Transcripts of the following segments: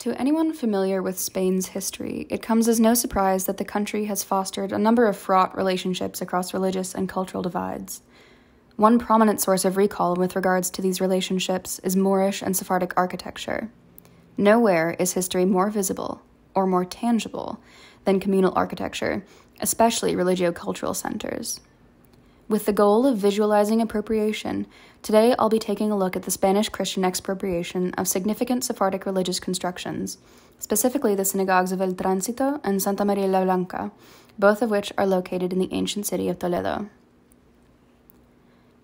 To anyone familiar with Spain's history, it comes as no surprise that the country has fostered a number of fraught relationships across religious and cultural divides. One prominent source of recall with regards to these relationships is Moorish and Sephardic architecture. Nowhere is history more visible or more tangible than communal architecture, especially religio cultural centers. With the goal of visualizing appropriation, today I'll be taking a look at the Spanish Christian expropriation of significant Sephardic religious constructions, specifically the synagogues of El Tránsito and Santa Maria la Blanca, both of which are located in the ancient city of Toledo.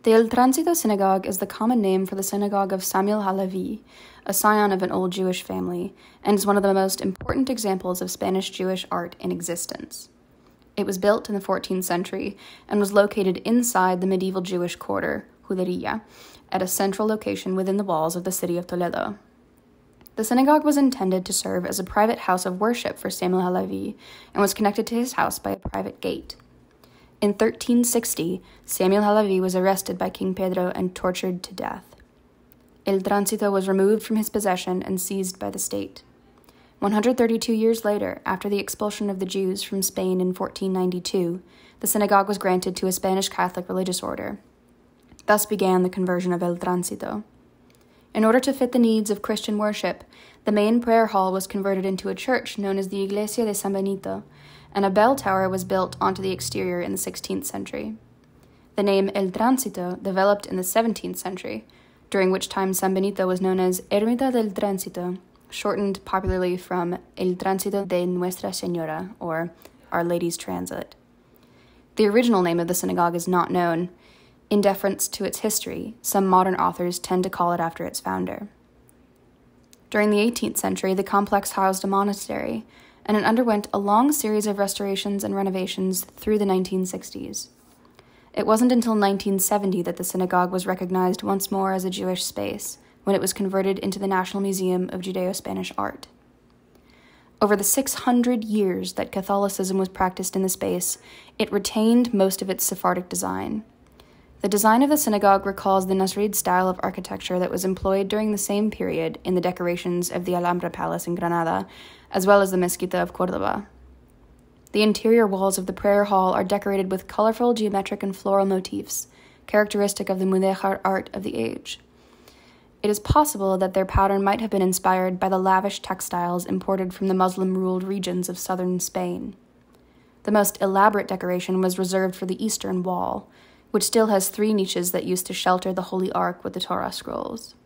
The El Tránsito synagogue is the common name for the synagogue of Samuel Halevi, a scion of an old Jewish family, and is one of the most important examples of Spanish Jewish art in existence. It was built in the 14th century and was located inside the medieval Jewish quarter, Juderia, at a central location within the walls of the city of Toledo. The synagogue was intended to serve as a private house of worship for Samuel Halevi and was connected to his house by a private gate. In 1360, Samuel Halevi was arrested by King Pedro and tortured to death. El Tránsito was removed from his possession and seized by the state. 132 years later, after the expulsion of the Jews from Spain in 1492, the synagogue was granted to a Spanish Catholic religious order. Thus began the conversion of El Tránsito. In order to fit the needs of Christian worship, the main prayer hall was converted into a church known as the Iglesia de San Benito, and a bell tower was built onto the exterior in the 16th century. The name El Tránsito developed in the 17th century, during which time San Benito was known as Ermita del Tránsito, shortened popularly from El Tránsito de Nuestra Señora, or Our Lady's Transit. The original name of the synagogue is not known. In deference to its history, some modern authors tend to call it after its founder. During the 18th century, the complex housed a monastery, and it underwent a long series of restorations and renovations through the 1960s. It wasn't until 1970 that the synagogue was recognized once more as a Jewish space, when it was converted into the National Museum of Judeo Spanish Art. Over the 600 years that Catholicism was practiced in the space, it retained most of its Sephardic design. The design of the synagogue recalls the Nasrid style of architecture that was employed during the same period in the decorations of the Alhambra Palace in Granada, as well as the Mezquita of Cordoba. The interior walls of the prayer hall are decorated with colorful geometric and floral motifs, characteristic of the Mudéjar art of the age. It is possible that their pattern might have been inspired by the lavish textiles imported from the Muslim ruled regions of southern Spain. The most elaborate decoration was reserved for the eastern wall, which still has three niches that used to shelter the Holy Ark with the Torah scrolls.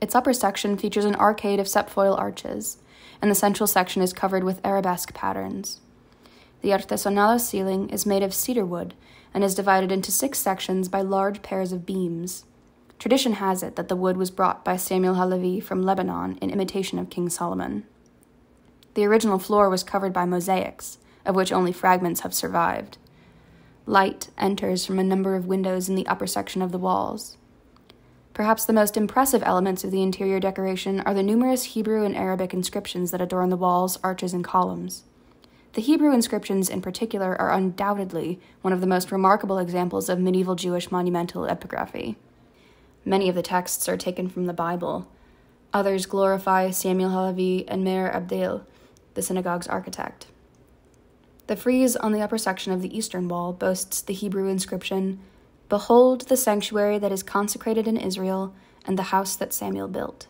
Its upper section features an arcade of septfoil arches, and the central section is covered with arabesque patterns. The artesonado ceiling is made of cedar wood and is divided into six sections by large pairs of beams. Tradition has it that the wood was brought by Samuel Halevi from Lebanon in imitation of King Solomon. The original floor was covered by mosaics, of which only fragments have survived. Light enters from a number of windows in the upper section of the walls. Perhaps the most impressive elements of the interior decoration are the numerous Hebrew and Arabic inscriptions that adorn the walls, arches, and columns. The Hebrew inscriptions, in particular, are undoubtedly one of the most remarkable examples of medieval Jewish monumental epigraphy. Many of the texts are taken from the Bible. Others glorify Samuel Halevi and Meir Abdel, the synagogue's architect. The frieze on the upper section of the eastern wall boasts the Hebrew inscription Behold the sanctuary that is consecrated in Israel and the house that Samuel built.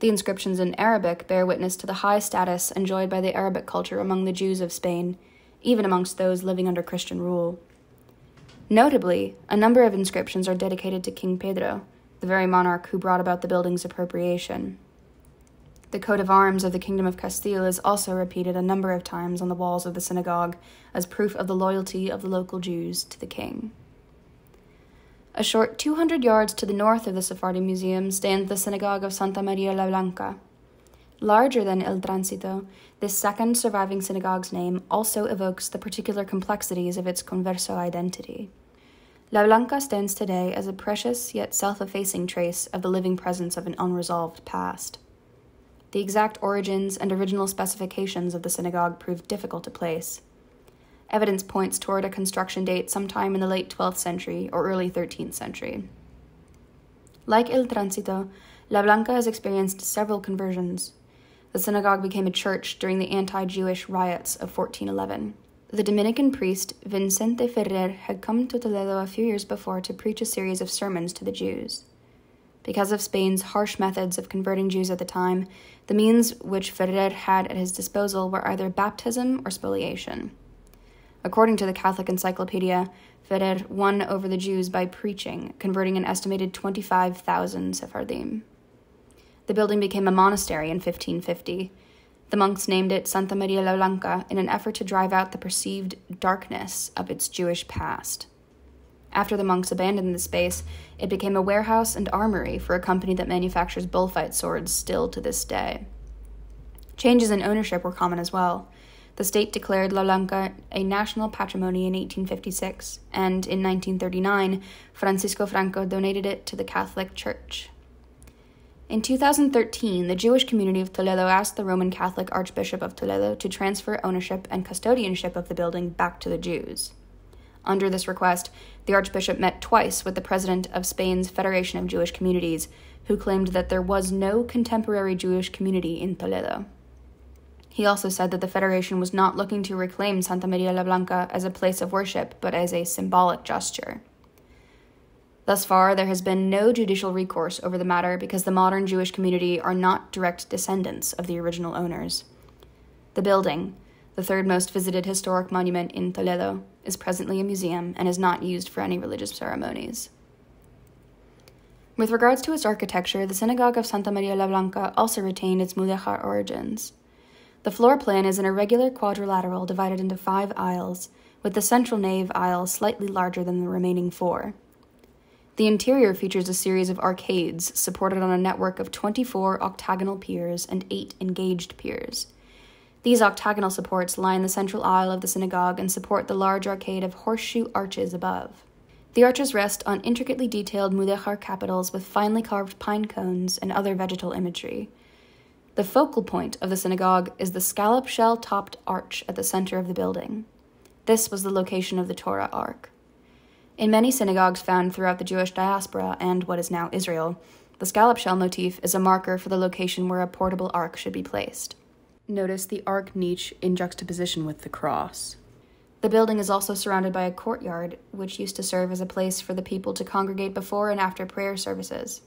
The inscriptions in Arabic bear witness to the high status enjoyed by the Arabic culture among the Jews of Spain, even amongst those living under Christian rule. Notably, a number of inscriptions are dedicated to King Pedro, the very monarch who brought about the building's appropriation. The coat of arms of the Kingdom of Castile is also repeated a number of times on the walls of the synagogue as proof of the loyalty of the local Jews to the king. A short 200 yards to the north of the Sephardi Museum stands the synagogue of Santa Maria la Blanca. Larger than El Tránsito, this second surviving synagogue's name also evokes the particular complexities of its converso identity. La Blanca stands today as a precious yet self effacing trace of the living presence of an unresolved past. The exact origins and original specifications of the synagogue prove difficult to place. Evidence points toward a construction date sometime in the late 12th century or early 13th century. Like El Tránsito, La Blanca has experienced several conversions. The synagogue became a church during the anti Jewish riots of 1411. The Dominican priest Vicente Ferrer had come to Toledo a few years before to preach a series of sermons to the Jews. Because of Spain's harsh methods of converting Jews at the time, the means which Ferrer had at his disposal were either baptism or spoliation. According to the Catholic Encyclopedia, Ferrer won over the Jews by preaching, converting an estimated 25,000 Sephardim. The building became a monastery in 1550 the monks named it Santa Maria la Blanca in an effort to drive out the perceived darkness of its Jewish past. After the monks abandoned the space, it became a warehouse and armory for a company that manufactures bullfight swords still to this day. Changes in ownership were common as well. The state declared La Blanca a national patrimony in 1856, and in 1939, Francisco Franco donated it to the Catholic Church. In 2013, the Jewish community of Toledo asked the Roman Catholic Archbishop of Toledo to transfer ownership and custodianship of the building back to the Jews. Under this request, the Archbishop met twice with the president of Spain's Federation of Jewish Communities, who claimed that there was no contemporary Jewish community in Toledo. He also said that the Federation was not looking to reclaim Santa Maria la Blanca as a place of worship, but as a symbolic gesture. Thus far, there has been no judicial recourse over the matter because the modern Jewish community are not direct descendants of the original owners. The building, the third most visited historic monument in Toledo, is presently a museum and is not used for any religious ceremonies. With regards to its architecture, the Synagogue of Santa Maria la Blanca also retained its Mudéjar origins. The floor plan is an irregular quadrilateral divided into five aisles, with the central nave aisle slightly larger than the remaining four. The interior features a series of arcades supported on a network of 24 octagonal piers and 8 engaged piers. These octagonal supports line the central aisle of the synagogue and support the large arcade of horseshoe arches above. The arches rest on intricately detailed mudéjar capitals with finely carved pine cones and other vegetal imagery. The focal point of the synagogue is the scallop shell topped arch at the center of the building. This was the location of the Torah Ark. In many synagogues found throughout the Jewish diaspora and what is now Israel, the scallop shell motif is a marker for the location where a portable ark should be placed. Notice the ark niche in juxtaposition with the cross. The building is also surrounded by a courtyard, which used to serve as a place for the people to congregate before and after prayer services.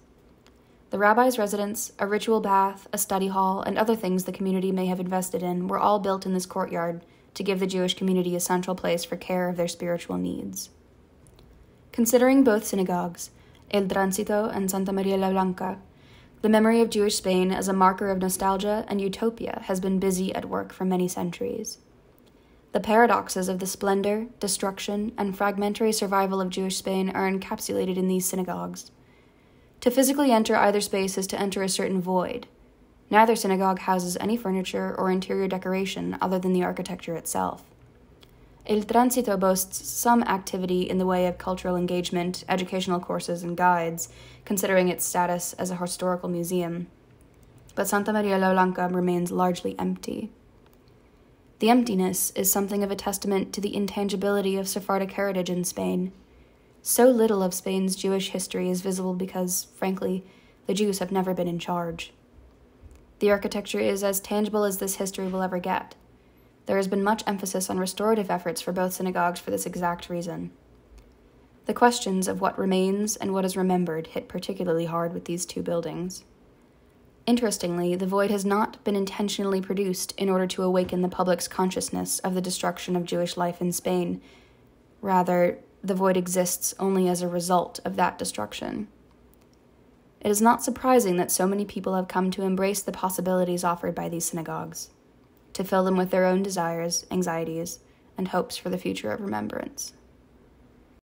The rabbi's residence, a ritual bath, a study hall, and other things the community may have invested in were all built in this courtyard to give the Jewish community a central place for care of their spiritual needs. Considering both synagogues, El Tránsito and Santa Maria la Blanca, the memory of Jewish Spain as a marker of nostalgia and utopia has been busy at work for many centuries. The paradoxes of the splendor, destruction, and fragmentary survival of Jewish Spain are encapsulated in these synagogues. To physically enter either space is to enter a certain void. Neither synagogue houses any furniture or interior decoration other than the architecture itself. El Tránsito boasts some activity in the way of cultural engagement, educational courses, and guides, considering its status as a historical museum. But Santa Maria la Blanca remains largely empty. The emptiness is something of a testament to the intangibility of Sephardic heritage in Spain. So little of Spain's Jewish history is visible because, frankly, the Jews have never been in charge. The architecture is as tangible as this history will ever get. There has been much emphasis on restorative efforts for both synagogues for this exact reason. The questions of what remains and what is remembered hit particularly hard with these two buildings. Interestingly, the void has not been intentionally produced in order to awaken the public's consciousness of the destruction of Jewish life in Spain. Rather, the void exists only as a result of that destruction. It is not surprising that so many people have come to embrace the possibilities offered by these synagogues to fill them with their own desires, anxieties, and hopes for the future of remembrance.